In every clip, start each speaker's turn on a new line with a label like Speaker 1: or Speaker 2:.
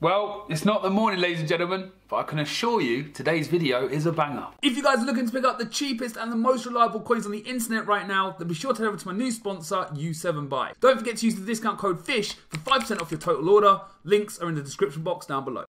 Speaker 1: Well, it's not the morning, ladies and gentlemen, but I can assure you today's video is a banger.
Speaker 2: If you guys are looking to pick up the cheapest and the most reliable coins on the internet right now, then be sure to head over to my new sponsor, U7Buy. Don't forget to use the discount code FISH for 5% off your total order. Links are in the description box down below.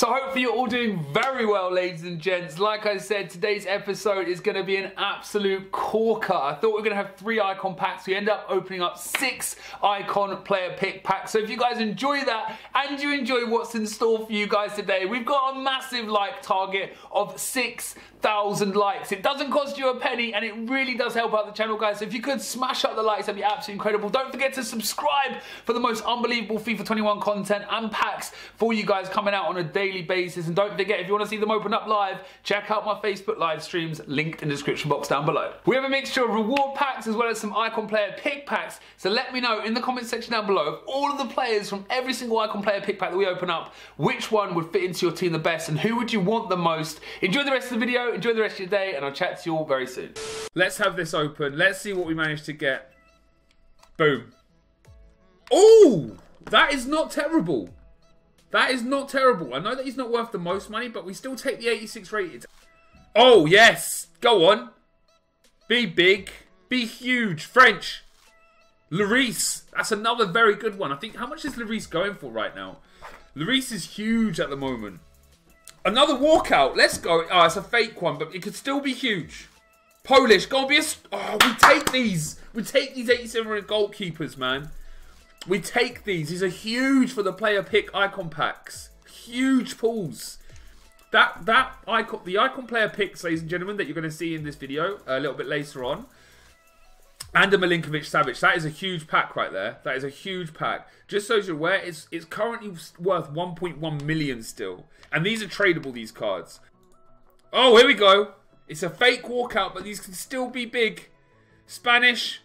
Speaker 1: So hopefully you're all doing very well, ladies and gents. Like I said, today's episode is going to be an absolute corker. I thought we were going to have three icon packs. We end up opening up six icon player pick packs. So if you guys enjoy that and you enjoy what's in store for you guys today, we've got a massive like target of six thousand likes. It doesn't cost you a penny and it really does help out the channel guys. So if you could smash up the likes that'd be absolutely incredible. Don't forget to subscribe for the most unbelievable FIFA 21 content and packs for you guys coming out on a daily basis. And don't forget if you want to see them open up live, check out my Facebook live streams linked in the description box down below. We have a mixture of reward packs as well as some icon player pick packs. So let me know in the comment section down below of all of the players from every single icon player pick pack that we open up, which one would fit into your team the best and who would you want the most. Enjoy the rest of the video enjoy the rest of your day, and I'll chat to you all very soon.
Speaker 2: Let's have this open. Let's see what we managed to get. Boom. Oh, that is not terrible. That is not terrible. I know that he's not worth the most money, but we still take the 86 rated. Oh, yes. Go on. Be big. Be huge. French. Lloris. That's another very good one. I think, how much is Lloris going for right now? Lloris is huge at the moment. Another walkout. Let's go. Oh, it's a fake one, but it could still be huge. Polish. Go be a... Oh, we take these. We take these 87 goalkeepers, man. We take these. These are huge for the player pick icon packs. Huge pulls. That that icon, the icon player picks, ladies and gentlemen, that you're going to see in this video a little bit later on and a Milinkovic Savic. That is a huge pack right there. That is a huge pack. Just so you're aware, it's, it's currently worth 1.1 million still. And these are tradable, these cards. Oh, here we go. It's a fake walkout, but these can still be big. Spanish.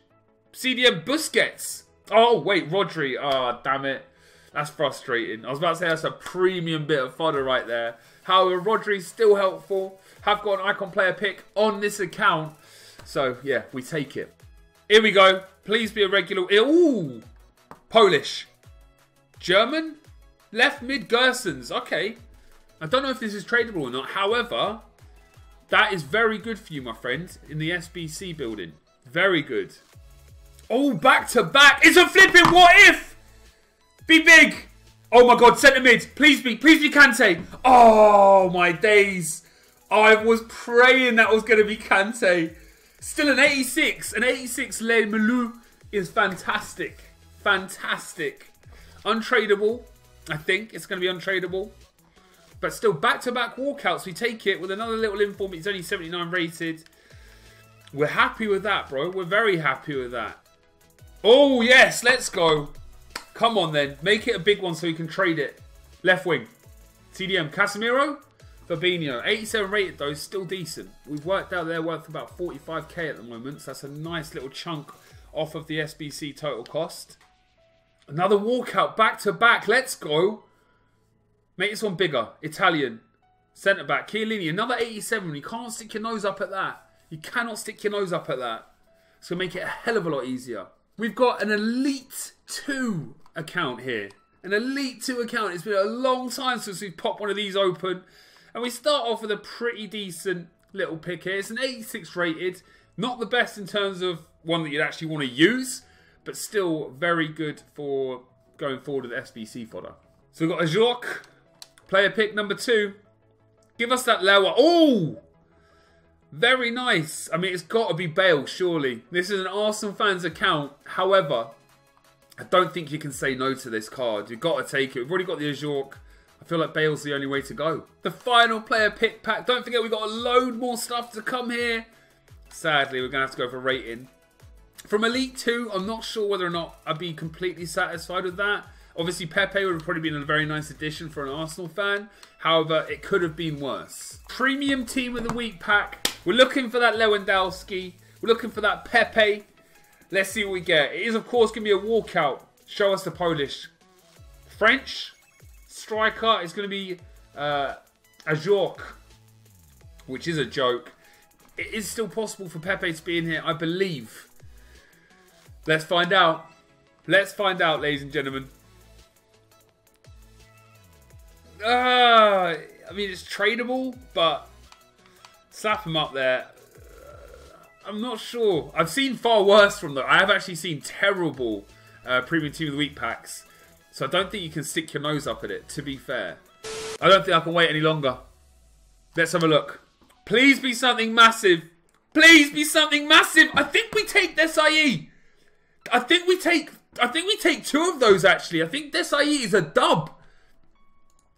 Speaker 2: CDM Busquets. Oh, wait, Rodri. Oh, damn it. That's frustrating. I was about to say that's a premium bit of fodder right there. However, Rodri's still helpful. Have got an icon player pick on this account. So, yeah, we take it. Here we go. Please be a regular. Eh, ooh. Polish. German? Left mid Gersons. Okay. I don't know if this is tradable or not. However, that is very good for you, my friend, in the SBC building. Very good. Oh, back to back. It's a flipping what if. Be big. Oh my god, centre mid. Please be, please be Kante. Oh my days. I was praying that was going to be Kante. Still an 86. An 86 Le Melou is fantastic. Fantastic. Untradeable. I think it's going to be untradeable. But still, back-to-back -back walkouts. We take it with another little inform. It's only 79 rated. We're happy with that, bro. We're very happy with that. Oh, yes. Let's go. Come on, then. Make it a big one so we can trade it. Left wing. CDM. Casemiro. Fabinho, 87 rated though, still decent. We've worked out they're worth about 45k at the moment, so that's a nice little chunk off of the SBC total cost. Another walkout, back to back, let's go. Make this one bigger. Italian, centre back, Chiellini, another 87. You can't stick your nose up at that. You cannot stick your nose up at that. It's going to make it a hell of a lot easier. We've got an Elite 2 account here. An Elite 2 account. It's been a long time since we've popped one of these open. And we start off with a pretty decent little pick here. It's an 86 rated. Not the best in terms of one that you'd actually want to use, but still very good for going forward with SBC fodder. So we've got a Jork, player pick number two. Give us that lower. Oh! Very nice. I mean, it's got to be Bale, surely. This is an Arsenal fans account. However, I don't think you can say no to this card. You've got to take it. We've already got the Ajork. I feel like Bale's the only way to go. The final player pick pack. Don't forget we've got a load more stuff to come here. Sadly, we're going to have to go for rating. From Elite 2, I'm not sure whether or not I'd be completely satisfied with that. Obviously, Pepe would have probably been a very nice addition for an Arsenal fan. However, it could have been worse. Premium Team of the Week pack. We're looking for that Lewandowski. We're looking for that Pepe. Let's see what we get. It is, of course, going to be a walkout. Show us the Polish. French striker is going to be uh, Ajork, which is a joke. It is still possible for Pepe to be in here, I believe. Let's find out. Let's find out, ladies and gentlemen. Uh, I mean, it's tradable, but slap him up there. Uh, I'm not sure. I've seen far worse from them. I have actually seen terrible uh, Premium Team of the Week packs. So I don't think you can stick your nose up at it, to be fair. I don't think I can wait any longer. Let's have a look. Please be something massive. Please be something massive. I think we take Desailly. I think we take I think we take two of those actually. I think Desailly is a dub.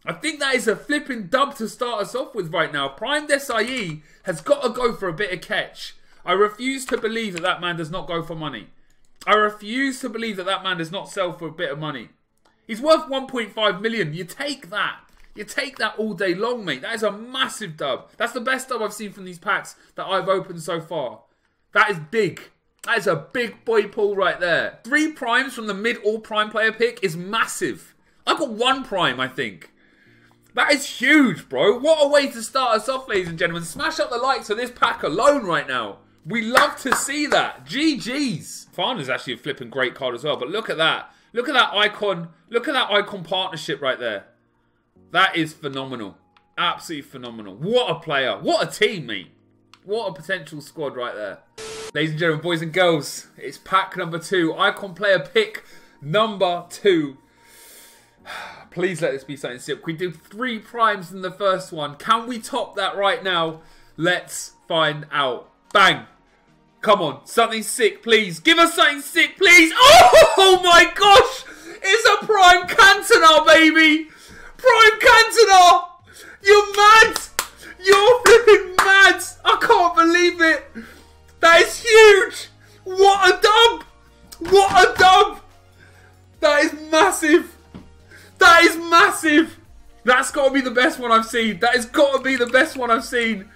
Speaker 2: I think that is a flipping dub to start us off with right now. Prime Desailly has got to go for a bit of catch. I refuse to believe that that man does not go for money. I refuse to believe that that man does not sell for a bit of money. He's worth 1.5 million. You take that. You take that all day long, mate. That is a massive dub. That's the best dub I've seen from these packs that I've opened so far. That is big. That is a big boy pull right there. Three primes from the mid all prime player pick is massive. I got one prime, I think. That is huge, bro. What a way to start us off, ladies and gentlemen. Smash up the likes on this pack alone right now. We love to see that. GG's. is actually a flipping great card as well, but look at that. Look at that icon. Look at that icon partnership right there. That is phenomenal. Absolutely phenomenal. What a player. What a team, mate. What a potential squad right there. Ladies and gentlemen, boys and girls, it's pack number two. Icon player pick number two. Please let this be something sick. We did three primes in the first one. Can we top that right now? Let's find out. Bang. Come on, something sick, please. Give us something sick, please. Oh, my gosh! It's a prime Cantona, baby! Prime Cantona! You're mad! You're flipping mad! I can't believe it! That is huge! What a dub! What a dub! Massive! That's got to be the best one I've seen. That has got to be the best one I've seen.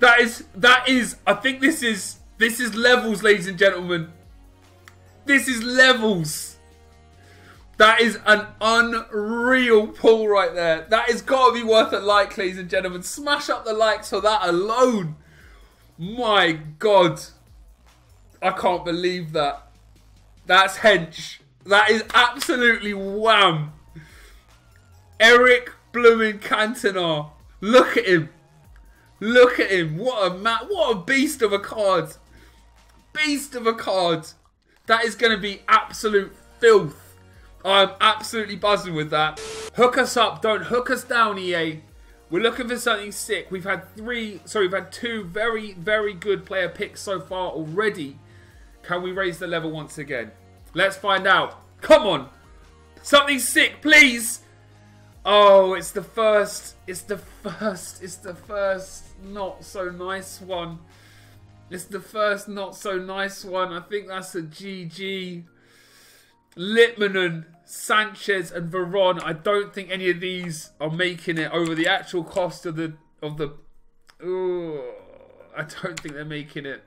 Speaker 2: That is, that is, I think this is, this is levels, ladies and gentlemen. This is levels. That is an unreal pull right there. That has got to be worth a like, ladies and gentlemen. Smash up the likes for that alone. My God. I can't believe that. That's hench. That is absolutely wham. Eric Blooming Cantona. Look at him. Look at him. What a man. What a beast of a card. Beast of a card. That is going to be absolute filth. I'm absolutely buzzing with that. Hook us up, don't hook us down, EA. We're looking for something sick. We've had three, sorry, we've had two very, very good player picks so far already. Can we raise the level once again? Let's find out. Come on. Something sick, please. Oh, it's the first. It's the first. It's the first not so nice one. It's the first not so nice one. I think that's a GG. Litmanen Sanchez and Veron. I don't think any of these are making it over the actual cost of the of the. Ooh, I don't think they're making it.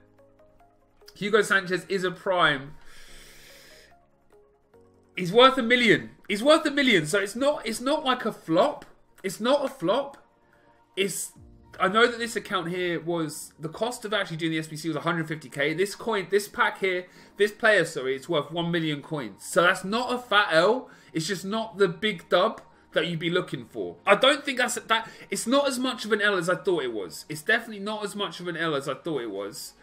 Speaker 2: Hugo Sanchez is a prime. He's worth a million. He's worth a million. So it's not. It's not like a flop. It's not a flop. It's I know that this account here was the cost of actually doing the SBC was 150k. This coin, this pack here, this player, sorry, it's worth 1 million coins. So that's not a fat L. It's just not the big dub that you'd be looking for. I don't think that's that. It's not as much of an L as I thought it was. It's definitely not as much of an L as I thought it was.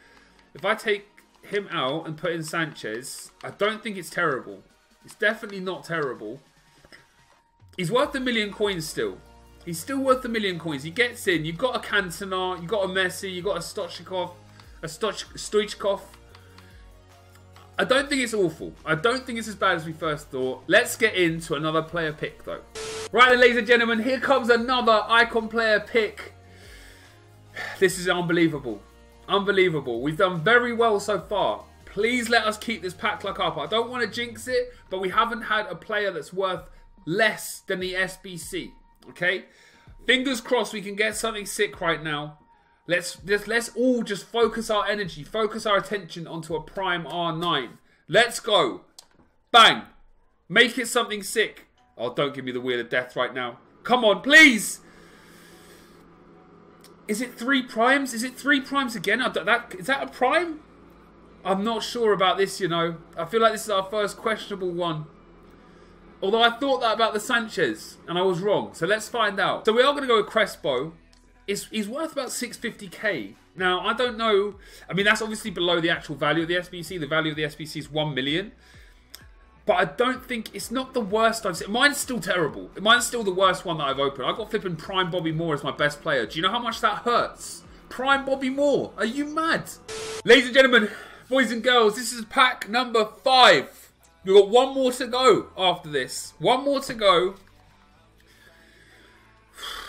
Speaker 2: If I take him out and put in Sanchez, I don't think it's terrible. It's definitely not terrible. He's worth a million coins still. He's still worth a million coins. He gets in. You've got a Cantona, you've got a Messi, you've got a Stoichkov, a Stoch Stoichkov. I don't think it's awful. I don't think it's as bad as we first thought. Let's get into another player pick though. Right ladies and gentlemen, here comes another icon player pick. This is unbelievable. Unbelievable. We've done very well so far. Please let us keep this pack luck up. I don't want to jinx it, but we haven't had a player that's worth less than the SBC. Okay? Fingers crossed we can get something sick right now. Let's just let's all just focus our energy, focus our attention onto a prime R9. Let's go. Bang. Make it something sick. Oh, don't give me the wheel of death right now. Come on, please. Is it three primes? Is it three primes again? That, is that a prime? I'm not sure about this, you know. I feel like this is our first questionable one. Although I thought that about the Sanchez, and I was wrong. So let's find out. So we are going to go with Crespo. It's, he's worth about 650k. Now, I don't know. I mean, that's obviously below the actual value of the SBC. The value of the SBC is 1 million. But I don't think it's not the worst I've seen. Mine's still terrible. Mine's still the worst one that I've opened. I've got flipping Prime Bobby Moore as my best player. Do you know how much that hurts? Prime Bobby Moore. Are you mad? Ladies and gentlemen, boys and girls, this is pack number five. We've got one more to go after this. One more to go.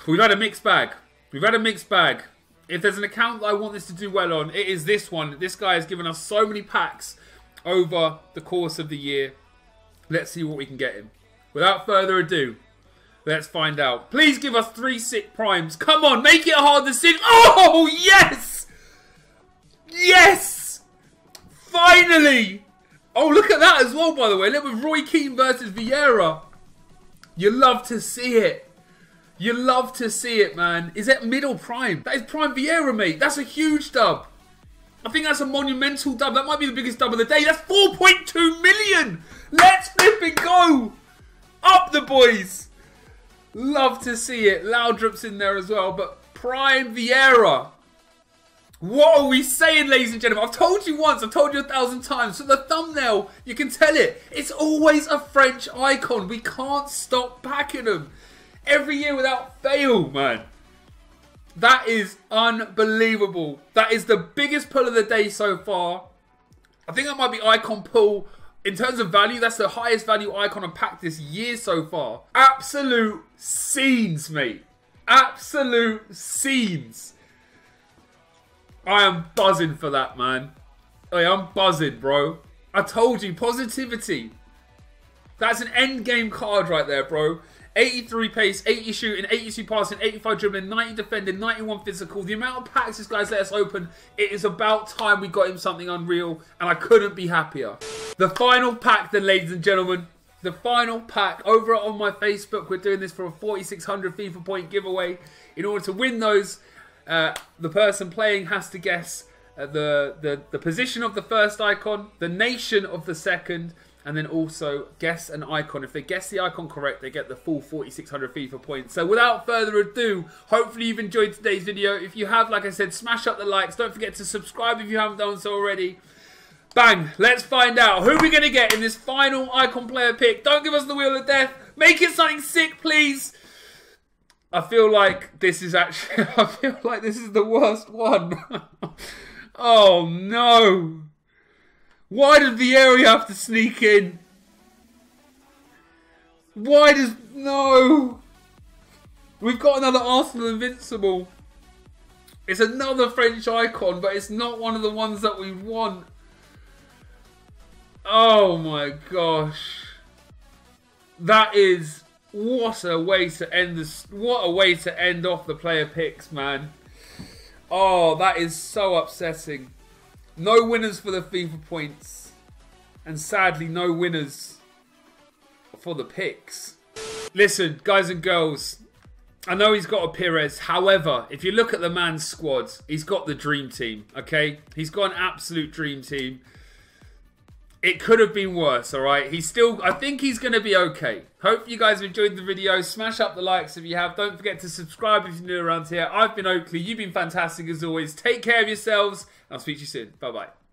Speaker 2: We've had a mixed bag. We've had a mixed bag. If there's an account that I want this to do well on, it is this one. This guy has given us so many packs over the course of the year. Let's see what we can get him. Without further ado, let's find out. Please give us three sick primes. Come on, make it hard decision. Oh! Yes! Finally! Oh, look at that as well, by the way. Look with Roy Keane versus Vieira. You love to see it. You love to see it, man. Is that middle prime? That is prime Vieira, mate. That's a huge dub. I think that's a monumental dub. That might be the biggest dub of the day. That's 4.2 million. Let's flip and go. Up the boys. Love to see it. Laudrup's in there as well. But Prime Vieira. What are we saying, ladies and gentlemen? I've told you once, I've told you a thousand times. So the thumbnail, you can tell it. It's always a French icon. We can't stop packing them. Every year without fail, man. That is unbelievable. That is the biggest pull of the day so far. I think that might be icon pull. In terms of value, that's the highest value icon on pack this year so far. Absolute scenes, mate. Absolute scenes. I am buzzing for that, man. Hey, I am buzzing, bro. I told you, positivity. That's an end game card right there, bro. 83 pace, 80 shooting, 82 passing, 85 dribbling, 90 defending, 91 physical. The amount of packs this guy's let us open, it is about time we got him something unreal, and I couldn't be happier. The final pack, then, ladies and gentlemen. The final pack over on my Facebook. We're doing this for a 4600 FIFA point giveaway. In order to win those, uh, the person playing has to guess uh, the, the, the position of the first icon, the nation of the second, and then also guess an icon. If they guess the icon correct, they get the full 4600 FIFA points. So without further ado, hopefully you've enjoyed today's video. If you have, like I said, smash up the likes. Don't forget to subscribe if you haven't done so already. Bang, let's find out who we're going to get in this final icon player pick. Don't give us the wheel of death. Make it something sick, please. I feel like this is actually, I feel like this is the worst one. oh no. Why did Vieira have to sneak in? Why does... No! We've got another Arsenal Invincible. It's another French icon, but it's not one of the ones that we want. Oh my gosh. That is... What a way to end this... What a way to end off the player picks, man. Oh, that is so upsetting. No winners for the FIFA points. And sadly, no winners for the picks. Listen, guys and girls, I know he's got a Pires. However, if you look at the man's squad, he's got the dream team, okay? He's got an absolute dream team. It could have been worse, all right? He's still, I think he's going to be okay. Hope you guys have enjoyed the video. Smash up the likes if you have. Don't forget to subscribe if you're new around here. I've been Oakley. You've been fantastic as always. Take care of yourselves. I'll speak to you soon. Bye-bye.